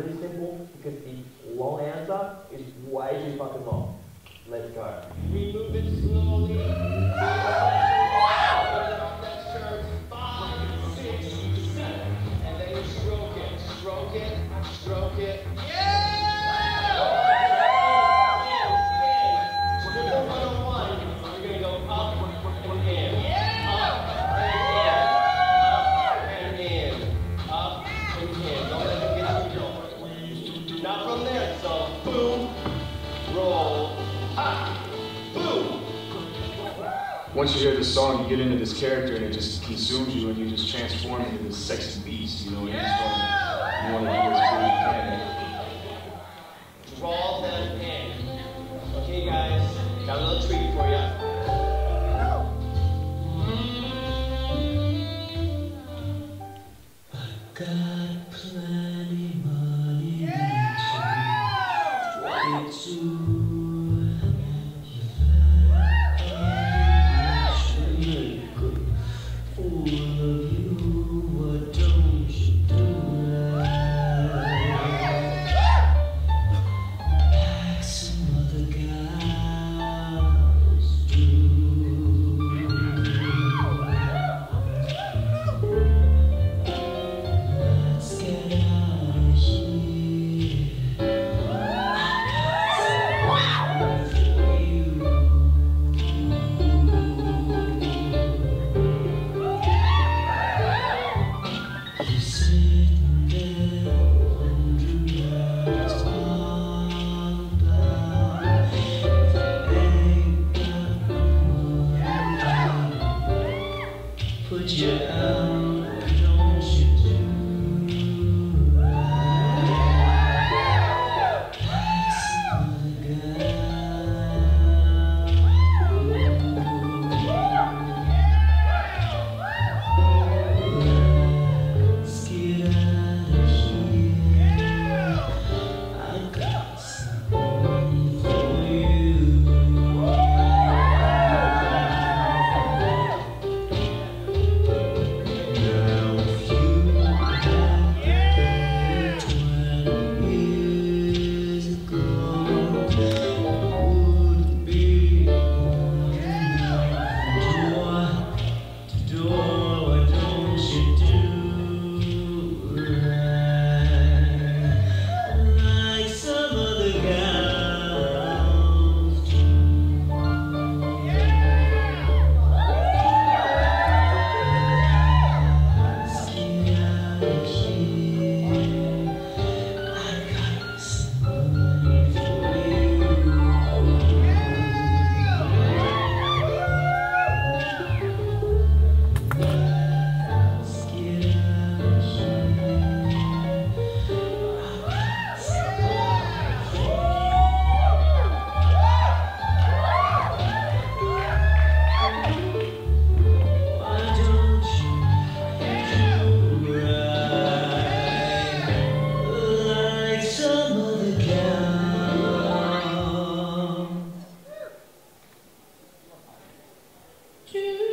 really simple because the long answer is way too fucking long. Let's go. We move it slowly. from there. It's all boom, roll, up, boom. Once you hear this song, you get into this character and it just consumes you and you just transform into this sexy beast, you know, you just want to, you want to do. Draw them in. Okay, guys, got a little treat. To Do